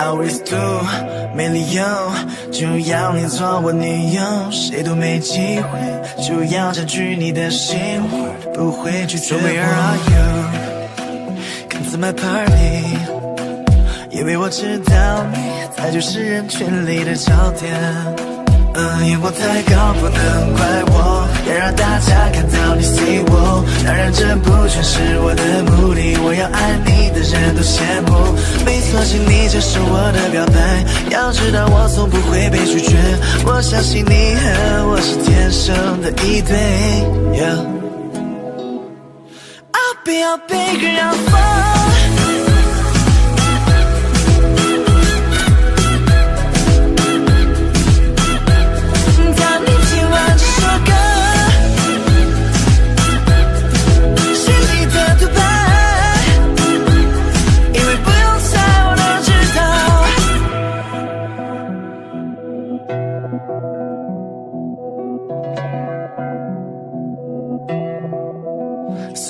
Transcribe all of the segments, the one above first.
always do，没理由就要你做我女友，谁都没机会就要占据你的心，不会拒绝我。Where are you？Come to my party，因为我知道你才就是人群里的焦点。嗯，眼光太高，不能怪我，要让大家看到你然，这不全是我的目的，我要爱你的人都羡慕。没错，请你接受我的表白，要知道我从不会被拒绝。我相信你和我是天生的一对。I'll be your big girl。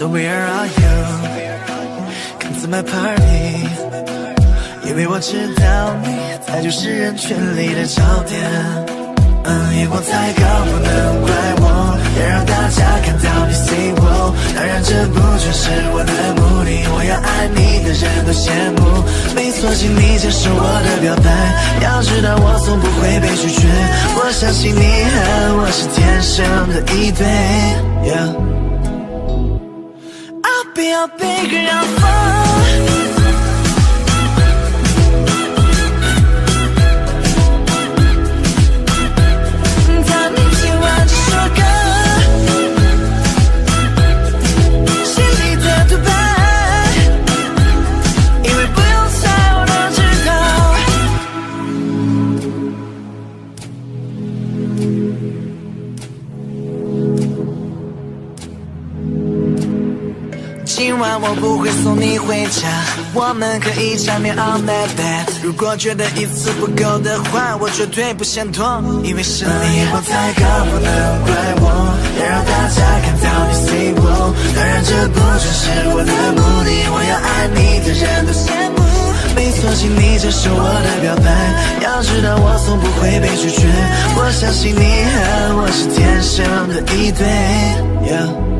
So where are you? Come to my party. 因为我知道你才就是人群里的焦点。嗯，眼光太高，不能怪我，要让大家看到你 see 我。当然，这不全是我的目的，我要爱你的人都羡慕。没错，请你接受我的表白，要知道我从不会被拒绝。我相信你和我是天生的一对。Yeah. be a big now. 今晚我不会送你回家，我们可以缠绵 all night bed。如果觉得一次不够的话，我绝对不嫌多，因为是你眼光太高，不能怪我，要让大家看到你 see 我。当然这不只是我的目的，我要爱你的人都羡慕。没错，请你接受我的表白，要知道我从不会被拒绝，我相信你和我是天生的一对。Yeah.